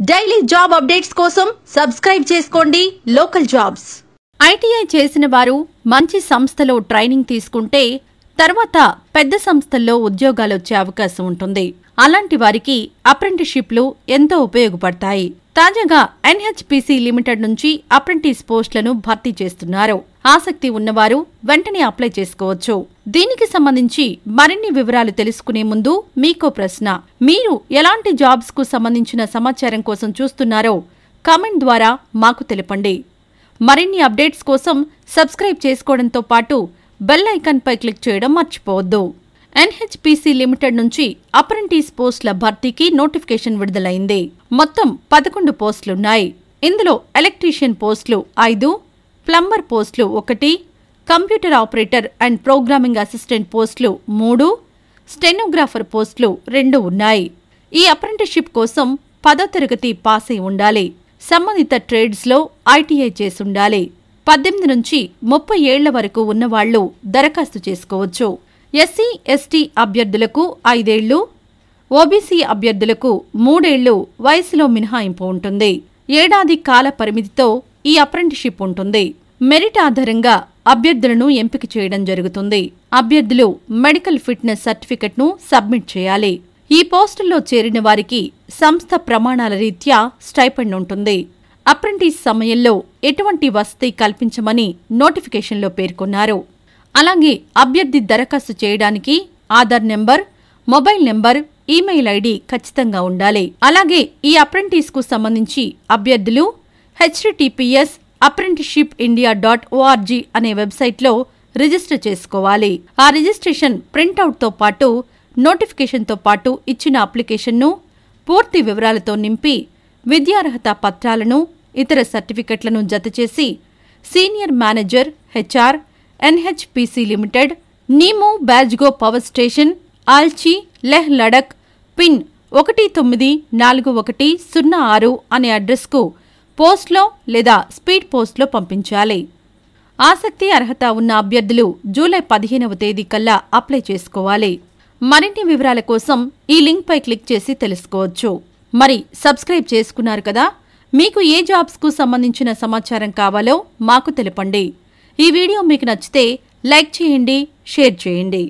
Daily job updates కోసం subscribe చేసుకోండి local jobs. ITI చేసిన వారు మంచి సంస్థలో ట్రైనింగ్ తీసుకుంటే తర్వాత పెద్ద సంస్థల్లో ఉద్యోగాలు వచ్చే అవకాశం ఉంటుంది. అలాంటి వారికి అప్రెంటిషిప్లు ఎంతో ఉపయోగపడతాయి. తాజాగా ఎన్హెచ్పిసి లిమిటెడ్ నుంచి అప్రెంటిస్ పోస్టులను భర్తీ చేస్తున్నారు. ఆసక్తి ఉన్నవారు వెంటనే అప్లై చేసుకోవచ్చు. దీనికి సంబంధించి మరిన్ని వివరాలు తెలుసుకునే ముందు మీకో ప్రశ్న. మీరు ఎలాంటి జాబ్స్కు సంబంధించిన సమాచారం కోసం చూస్తున్నారో కామెంట్ ద్వారా మాకు తెలపండి. మరిన్ని అప్డేట్స్ కోసం సబ్స్క్రైబ్ చేసుకోవడంతో పాటు బెల్ ఐకాన్పై క్లిక్ చేయడం మర్చిపోవద్దు. ఎన్హెచ్పిసి లిమిటెడ్ నుంచి అప్రెంటిస్ పోస్టుల భర్తీకి నోటిఫికేషన్ విడుదలైంది. మొత్తం పదకొండు పోస్టులున్నాయి. ఇందులో ఎలక్ట్రీషియన్ పోస్టులు ఐదు ప్లంబర్ పోస్టులు ఒకటి computer operator and programming assistant పోస్టులు మూడు స్టెనోగ్రాఫర్ పోస్టులు రెండు ఉన్నాయి. ఈ అప్రెంటిస్షిప్ కోసం పదో తరగతి పాస్ అయి ఉండాలి. సంబంధిత ట్రేడ్స్లో ఐటీఐ చేసుండాలి పద్దెనిమిది నుంచి ముప్పై ఏళ్ళ వరకు ఉన్నవాళ్ళు దరఖాస్తు చేసుకోవచ్చు. ఎస్సీ ఎస్టీ అభ్యర్థులకు ఐదేళ్ళు ఓబీసీ అభ్యర్థులకు మూడేళ్ళు వయసులో మినహాయింపు ఉంటుంది. ఏడాది కాల పరిమితితో ఈ అప్రెంటిషిప్ ఉంటుంది. మెరిట్ ఆధారంగా అభ్యర్థులను ఎంపిక చేయడం జరుగుతుంది. అభ్యర్థులు మెడికల్ ఫిట్నెస్ సర్టిఫికెట్ను సబ్మిట్ చేయాలి. ఈ పోస్టుల్లో చేరిన వారికి సంస్థ ప్రమాణాల రీత్యా స్టైపెండ్ ఉంటుంది. అప్రెంటిస్ సమయంలో ఎటువంటి వసతి కల్పించమని నోటిఫికేషన్లో పేర్కొన్నారు. అలాగే అభ్యర్థి దరఖాస్తు చేయడానికి Aadhaar number mobile number email ID ఖచ్చితంగా ఉండాలి. అలాగే ఈ అప్రెంటిస్కు సంబంధించి అభ్యర్థులు HTTPS apprenticeship India dot org అనే వెబ్సైట్లో రిజిస్టర్ చేసుకోవాలి. ఆ రిజిస్ట్రేషన్ ప్రింటౌట్తో పాటు నోటిఫికేషన్తో పాటు ఇచ్చిన అప్లికేషన్ను పూర్తి వివరాలతో నింపి విద్యార్హత పత్రాలను ఇతర సర్టిఫికెట్లను జతచేసి senior manager HR NHPC limited Nimoo Bazgo power station Alchi Leh Ladakh pin ఒకటి తొమ్మిది నాలుగు ఒకటి సున్నా ఆరు అనే అడ్రస్కు పోస్ట్లో లేదా స్పీడ్ పోస్ట్లో పంపించాలి. ఆసక్తి అర్హత ఉన్న అభ్యర్థులు జూలై పదిహేనవ తేదీ కల్లా అప్లై చేసుకోవాలి. మరిన్ని వివరాల కోసం ఈ లింక్పై క్లిక్ చేసి తెలుసుకోవచ్చు. మరి సబ్స్క్రైబ్ చేసుకున్నారు కదా? మీకు ఏ జాబ్స్కు సంబంధించిన సమాచారం కావాలో మాకు తెలపండి. ఈ వీడియో మీకు నచ్చితే లైక్ చేయండి షేర్ చేయండి.